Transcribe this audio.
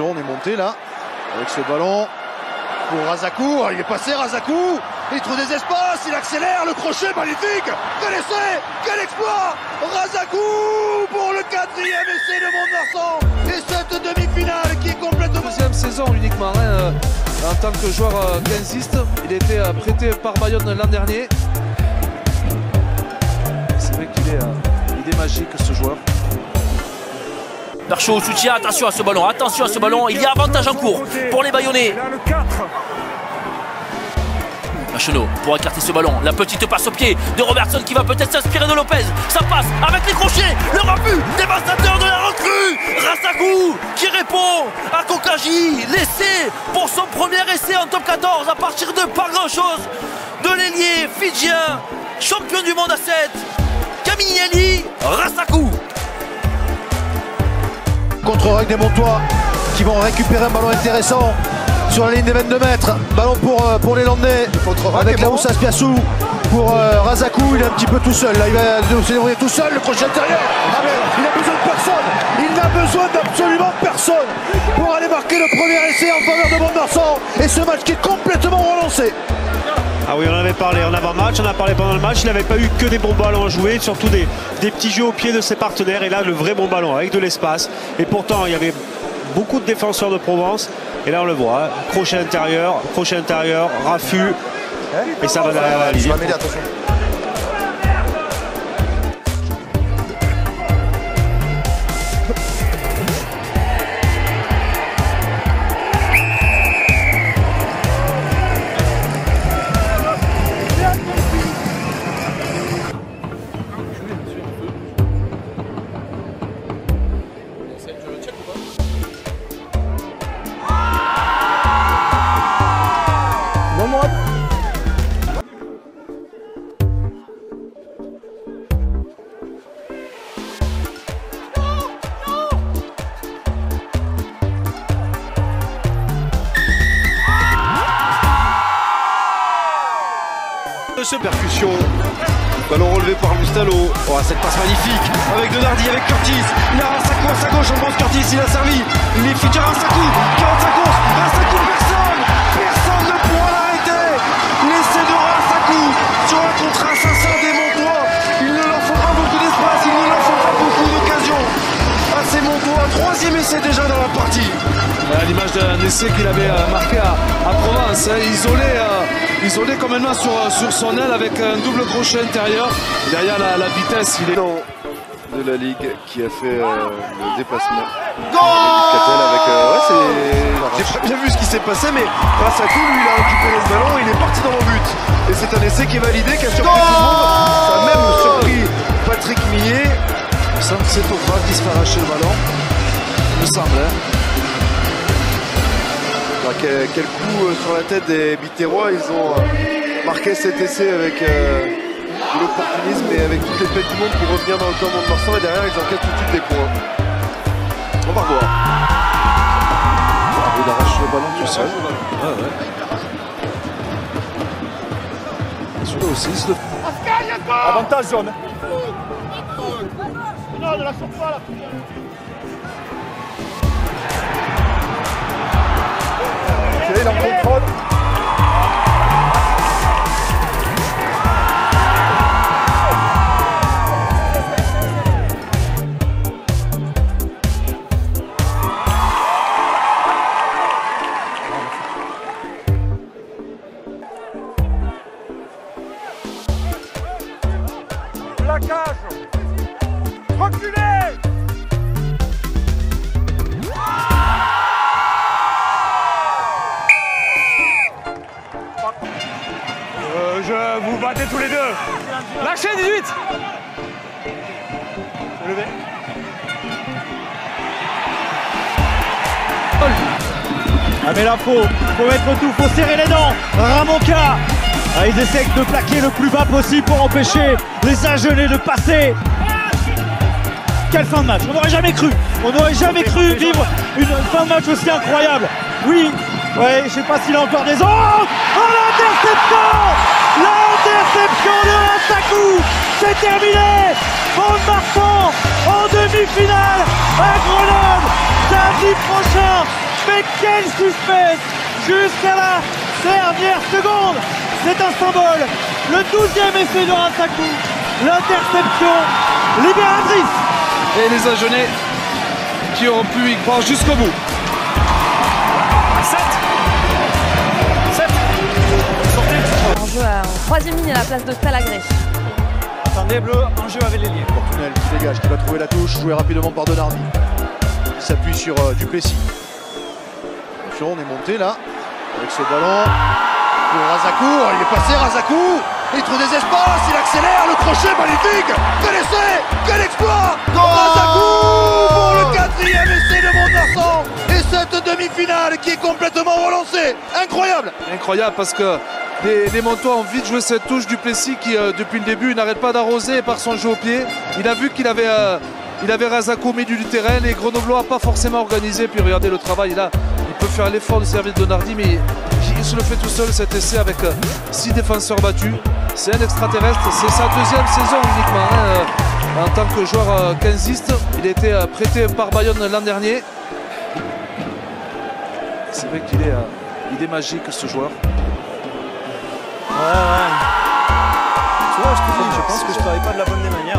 On est monté là, avec ce ballon pour Razakou. Il est passé, Razakou. Il trouve des espaces, il accélère, le crochet magnifique. Quel essai, quel exploit Razakou pour le quatrième essai de Mont-Marsan. Et cette demi-finale qui est complètement... Deuxième saison uniquement, hein, euh, en tant que joueur euh. Il était euh, prêté par Bayonne l'an dernier. C'est vrai qu'il est, euh, il est magique ce joueur. Perchaud au soutien, attention à ce ballon, attention à ce ballon, il y a avantage en cours pour les Bayonnais. Machenot pour écarter ce ballon, la petite passe au pied de Robertson qui va peut-être s'inspirer de Lopez. Ça passe avec les crochets, le rabu dévastateur de la recrue. Rassakou qui répond à Kokaji, l'essai pour son premier essai en top 14 à partir de pas grand chose de l'ailier fidjien, champion du monde à 7, Camille Rassakou. Contre-règle des Montois qui vont récupérer un ballon intéressant sur la ligne des 22 mètres. Ballon pour, euh, pour les Landais avec la Moussa Spiassou pour euh, Razakou. Il est un petit peu tout seul. Là, il va se débrouiller tout seul. Le crochet intérieur. Ah, il a besoin de personne. Il n'a besoin d'absolument personne pour aller marquer le premier essai en faveur de Mont-Marsan. Et ce match qui est complètement relancé. Ah oui, on en avait parlé en avant-match, on a parlé pendant le match. Il n'avait pas eu que des bons ballons à jouer, surtout des, des petits jeux au pied de ses partenaires. Et là, le vrai bon ballon avec de l'espace. Et pourtant, il y avait beaucoup de défenseurs de Provence. Et là, on le voit. hein. Crochet intérieur, crochet intérieur, raffut. Et ça va derrière la ligne. Ce percussion. Ballon relevé par Gustalo. Oh, cette passe magnifique. Avec Donardi, avec Curtis. Il a Rassakou à sa gauche. On pense Curtis, il a servi. Il est futur Rassakou. 45 courses. Rassakou, personne. Personne ne pourra l'arrêter. L'essai de Rassakou sur un contre assassin des Montois. Il ne leur faudra beaucoup d'espace. Il ne leur faudra beaucoup d'occasions. À ces Montois. Troisième essai déjà dans la partie. À l'image d'un essai qu'il avait euh, marqué à, à Provence, hein, isolé, euh, isolé complètement sur, euh, sur son aile avec un double crochet intérieur. Derrière la, la vitesse, il est. de la Ligue qui a fait euh, le déplacement. Avec. euh, ouais, J'ai pas bien vu ce qui s'est passé, mais Rassakou, lui, il a récupéré le ballon, il est parti dans le but. Et c'est un essai qui est validé, qui a surpris tout le monde. Ça a même surpris Patrick Millet. Il me semble que c'est qui se fait arracher le ballon. Il me semble. hein. Ah, quel, quel coup euh, sur la tête des Biterrois. Ils ont euh, marqué cet essai avec euh, de l'opportunisme et avec toutes les peines du monde pour revenir dans le camp de Marsan. Et derrière, ils encaissent tout de suite des points. On va revoir. Ah, il arrache le ballon tout seul. Ouais, ouais. Celui-là aussi, le Avantage jaune. Ok, il en contrôle. Plaquage Lâchez 18 Levez. Ah mais là faut, faut mettre tout, faut serrer les dents. Ramonka ah, Ils essaient de plaquer le plus bas possible pour empêcher les Agenais de passer. Quelle fin de match On n'aurait jamais cru. On n'aurait jamais cru vivre une fin de match aussi incroyable. Oui, ouais, je sais pas s'il a encore des ondes. Oh C'est terminé Mont-Marsan en demi-finale à Grenoble samedi prochain Mais quel suspense jusqu'à la dernière seconde C'est un symbole. Le douzième essai de Rasakou. L'interception libératrice. Et les Agenais qui ont pu y croire jusqu'au bout. 7 7 En jeu à- en troisième ligne à la place de Talagré. Attendez, bleu, en jeu avec l'ailier. Fortunel qui dégage, qui va trouver la touche, joué rapidement par Donardi. Il s'appuie sur euh, Duplessis. Attention, on est monté là, avec ce ballon pour Razakou. Il est passé, Razakou. Il trouve des espaces, il accélère, le crochet magnifique. Quel essai, quel exploit Razakou pour le quatrième essai de Mont-Marsan. Et cette demi-finale qui est complètement relancée. Incroyable Incroyable parce que les, les ont vite joué cette touche du Plessis qui euh, depuis le début n'arrête pas d'arroser par son jeu au pied. Il a vu qu'il avait, euh, avait Razako au milieu du terrain. Les Grenoblois pas forcément organisé. Puis regardez le travail là. Il peut faire l'effort de servir Donardi mais il, se le fait tout seul cet essai avec euh, six défenseurs battus. C'est un extraterrestre. C'est sa deuxième saison uniquement hein, euh, en tant que joueur 15 Il a été prêté par Bayonne l'an dernier. C'est vrai qu'il est, est magique ce joueur. Ouais. Tu vois, je te dis, je pense que je travaille pas de la bonne des manières.